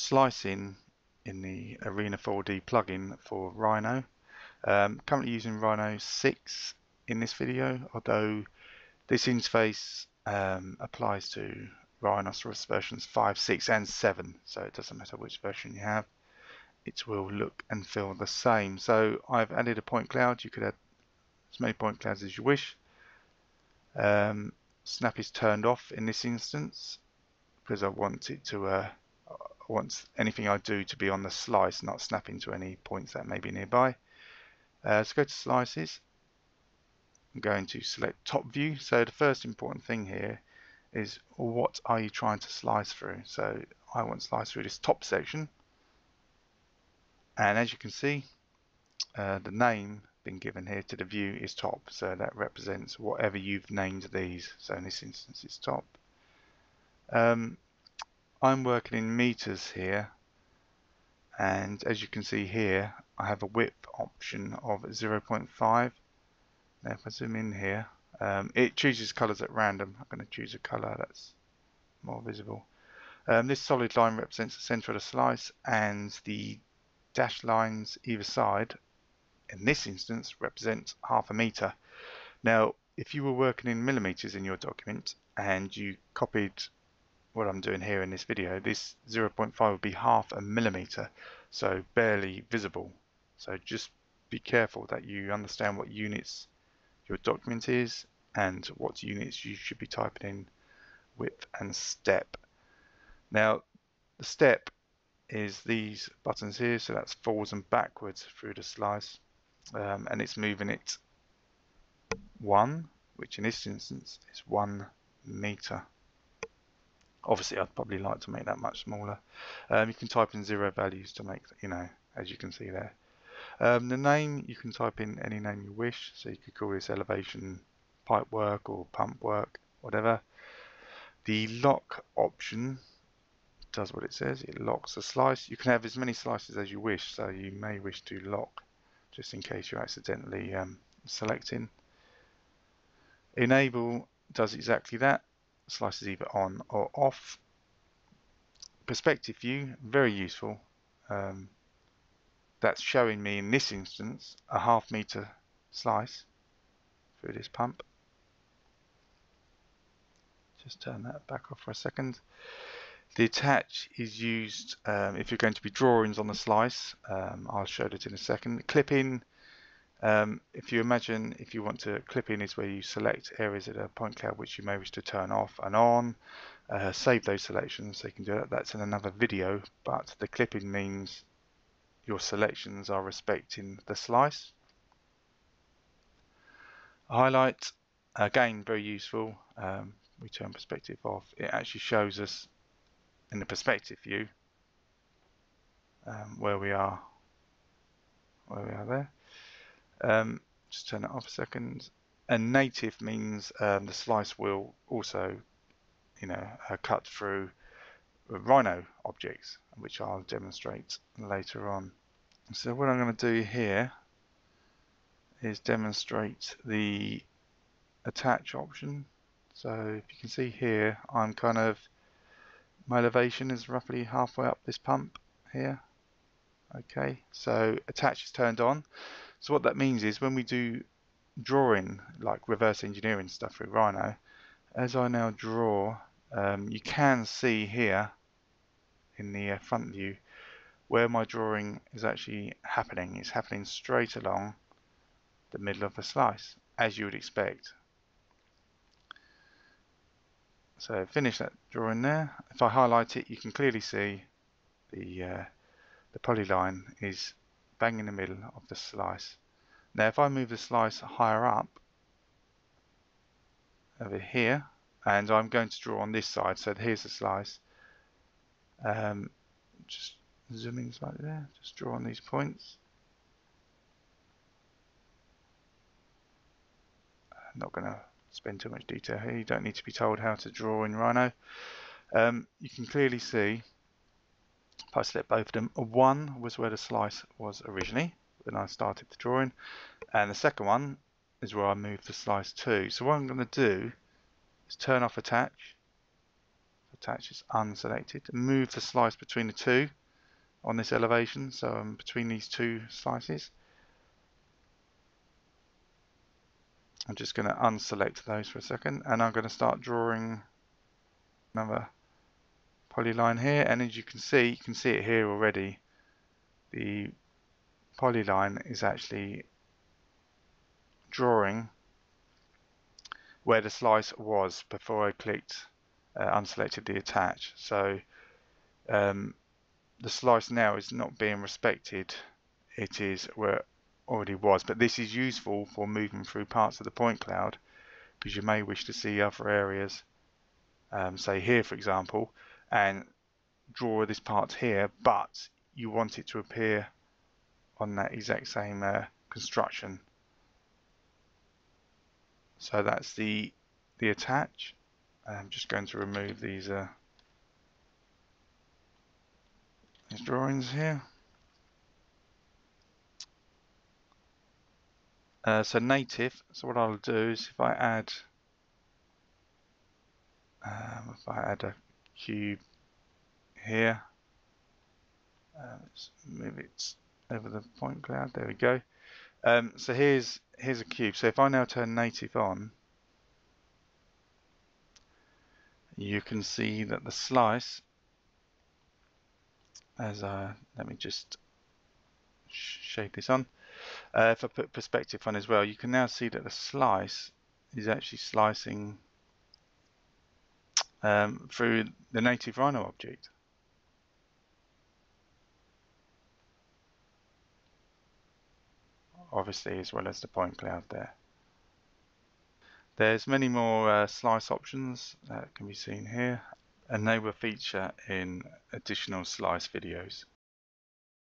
slicing in the Arena 4D plugin for Rhino. Um, currently using Rhino 6 in this video, although this interface um, applies to Rhinoceros versions 5, 6 and 7, so it doesn't matter which version you have, it will look and feel the same. So I've added a point cloud, you could add as many point clouds as you wish. Um, snap is turned off in this instance because I want it to uh, I want anything I do to be on the slice, not snap into any points that may be nearby. Uh, let's go to slices. I'm going to select top view. So the first important thing here is what are you trying to slice through? So I want to slice through this top section. And as you can see, uh, the name been given here to the view is top. So that represents whatever you've named these. So in this instance, it's top. Um, I'm working in meters here and as you can see here I have a width option of 0.5 now if I zoom in here um, it chooses colors at random. I'm going to choose a color that's more visible. Um, this solid line represents the center of the slice and the dashed lines either side in this instance represent half a meter now if you were working in millimeters in your document and you copied what I'm doing here in this video, this 0.5 would be half a millimeter, so barely visible. So just be careful that you understand what units your document is and what units you should be typing in width and step. Now the step is these buttons here, so that's forwards and backwards through the slice um, and it's moving it one, which in this instance is one meter. Obviously, I'd probably like to make that much smaller. Um, you can type in zero values to make, you know, as you can see there. Um, the name, you can type in any name you wish. So you could call this elevation pipe work or pump work, whatever. The lock option does what it says. It locks the slice. You can have as many slices as you wish. So you may wish to lock just in case you're accidentally um, selecting. Enable does exactly that slices either on or off. Perspective view, very useful. Um, that's showing me in this instance a half meter slice through this pump. Just turn that back off for a second. The attach is used um, if you're going to be drawings on the slice. Um, I'll show that in a second. Clipping um, if you imagine if you want to clip in is where you select areas of the point cloud which you may wish to turn off and on, uh, save those selections so you can do that. That's in another video, but the clipping means your selections are respecting the slice. Highlight, again very useful. Um, we turn perspective off. It actually shows us in the perspective view um, where we are where we are there. Um, just turn it off a second. And native means um, the slice will also, you know, uh, cut through Rhino objects, which I'll demonstrate later on. So what I'm going to do here is demonstrate the attach option. So if you can see here, I'm kind of, my elevation is roughly halfway up this pump here. Okay, so attach is turned on. So what that means is when we do drawing, like reverse engineering stuff with Rhino, as I now draw, um, you can see here in the uh, front view where my drawing is actually happening. It's happening straight along the middle of the slice, as you would expect. So finish that drawing there. If I highlight it, you can clearly see the uh, the polyline is bang in the middle of the slice. Now if I move the slice higher up over here and I'm going to draw on this side so here's the slice. Um, just zooming slightly there just draw on these points. I'm not going to spend too much detail here. You don't need to be told how to draw in Rhino. Um, you can clearly see I select both of them, one was where the slice was originally when I started the drawing, and the second one is where I moved the slice to. So what I'm going to do is turn off attach, attach is unselected. Move the slice between the two on this elevation, so I'm between these two slices. I'm just going to unselect those for a second and I'm going to start drawing another polyline here and as you can see, you can see it here already. The polyline is actually drawing where the slice was before I clicked uh, unselected the attach. So um, the slice now is not being respected. It is where it already was, but this is useful for moving through parts of the point cloud because you may wish to see other areas, um, say here for example, and draw this part here, but you want it to appear on that exact same uh, construction. So that's the the attach. I'm just going to remove these uh, these drawings here. Uh, so native, so what I'll do is if I add, um, if I add a cube here, uh, let's move it over the point cloud, there we go. Um, so here's, here's a cube, so if I now turn native on, you can see that the slice, as I, let me just shade this on, uh, if I put perspective on as well, you can now see that the slice is actually slicing um, through the native Rhino object. Obviously, as well as the point cloud there. There's many more uh, slice options that can be seen here, and they will feature in additional slice videos.